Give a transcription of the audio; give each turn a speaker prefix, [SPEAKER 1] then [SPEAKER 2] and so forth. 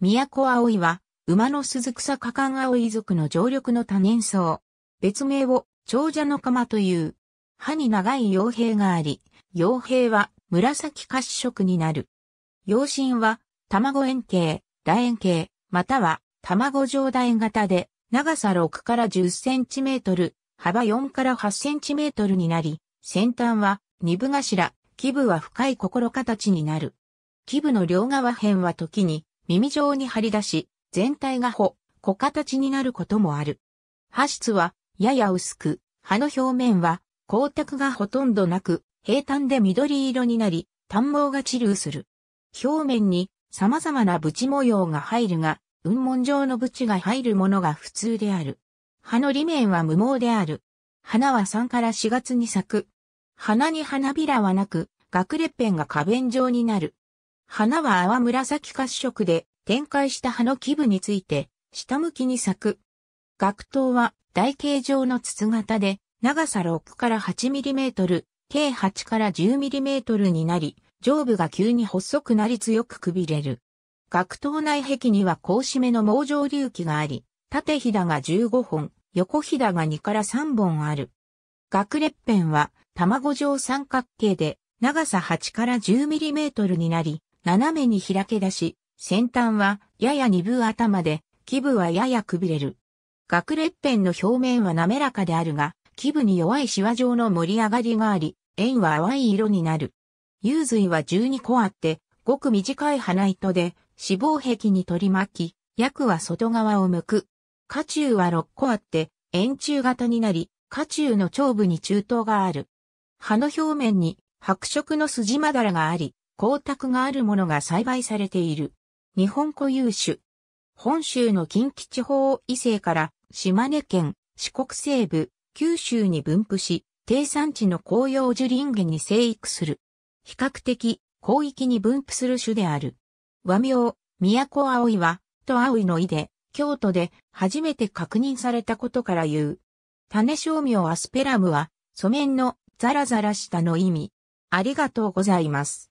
[SPEAKER 1] 都葵は、馬の鈴草花冠葵属の常緑の多年草。別名を、長者の釜という。葉に長い葉柄があり、葉柄は紫褐色になる。葉身は、卵円形、楕円形、または、卵状楕円型で、長さ6から10センチメートル、幅4から8センチメートルになり、先端は、二部頭、基部は深い心形になる。基部の両側辺は時に、耳状に張り出し、全体が穂、小形になることもある。葉質は、やや薄く、葉の表面は、光沢がほとんどなく、平坦で緑色になり、単毛が治癒する。表面に様々な縁模様が入るが、雲紋状の縁が入るものが普通である。葉の裏面は無毛である。花は3から4月に咲く。花に花びらはなく、学列片が花弁状になる。花は泡紫褐色で、展開した葉の基部について、下向きに咲く。学頭は台形状の筒型で、長さ6から8ミリメートル、計8から10ミリメートルになり、上部が急に細くなり強くくびれる。学頭内壁には格子目の網状隆起があり、縦ひだが15本、横ひだが2から3本ある。学列片は卵状三角形で長さ8から10ミリメートルになり、斜めに開け出し、先端はやや鈍頭で、基部はややくびれる。学列片の表面は滑らかであるが、基部に弱いシワ状の盛り上がりがあり、円は淡い色になる。幽髄は12個あって、ごく短い花糸で脂肪壁に取り巻き、薬は外側を向く。花中は6個あって、円柱型になり、花中の頂部に中東がある。葉の表面に白色の筋まだらがあり、光沢があるものが栽培されている。日本固有種。本州の近畿地方以西から島根県、四国西部、九州に分布し、低産地の紅葉樹林原に生育する。比較的広域に分布する種である。和名、都葵は、と葵の意で、京都で初めて確認されたことから言う。種商名アスペラムは、素面のザラザラしたの意味。ありがとうございます。